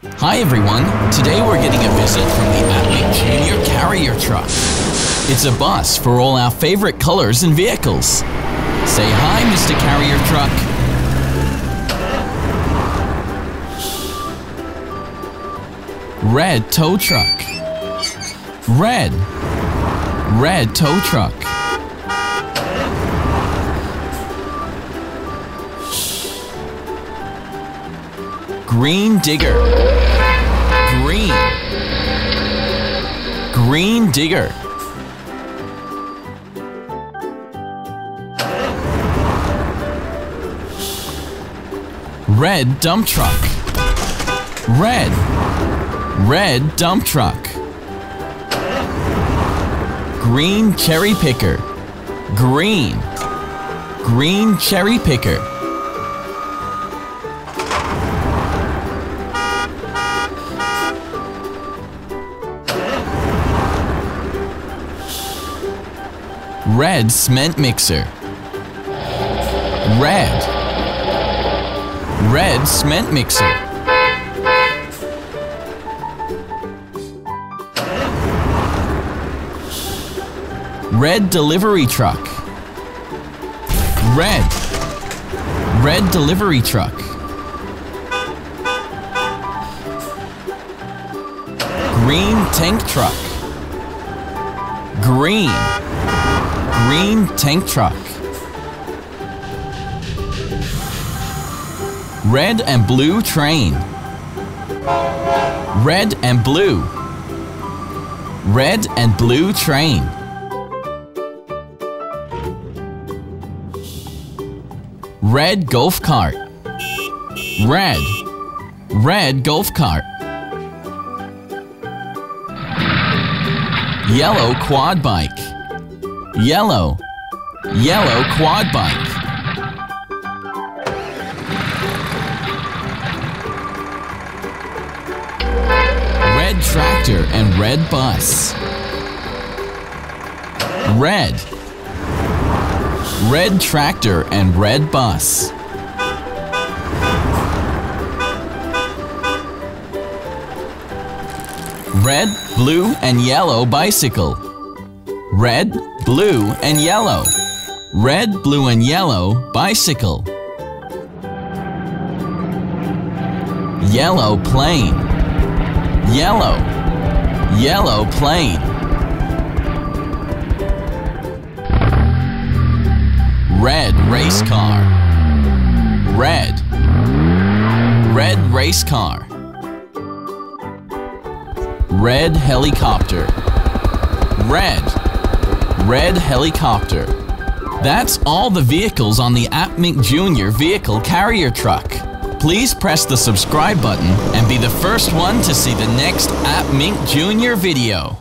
Hi everyone, today we're getting a visit from the appMink Junior Carrier Truck. It's a bus for all our favorite colors and vehicles. Say hi, Mr. Carrier Truck. Red tow truck. Red. Red tow truck. Green digger. Green. Green digger. Red dump truck. Red. Red dump truck. Green cherry picker. Green. Green cherry picker. Red cement mixer. Red. Red cement mixer. Red delivery truck. Red. Red delivery truck. Green tank truck. Green. Green tank truck. Red and blue train. Red and blue. Red and blue train. Red golf cart. Red. Red golf cart. Yellow quad bike. Yellow. Yellow quad bike. Red tractor and red bus. Red. Red tractor and red bus. Red, blue, and yellow bicycle. Red, blue, and yellow. Red, blue, and yellow bicycle. Yellow plane. Yellow. Yellow plane. Red race car. Red. Red race car. Red helicopter. Red. Red helicopter. That's all the vehicles on the appMink Junior vehicle carrier truck. Please press the subscribe button and be the first one to see the next appMink Junior video.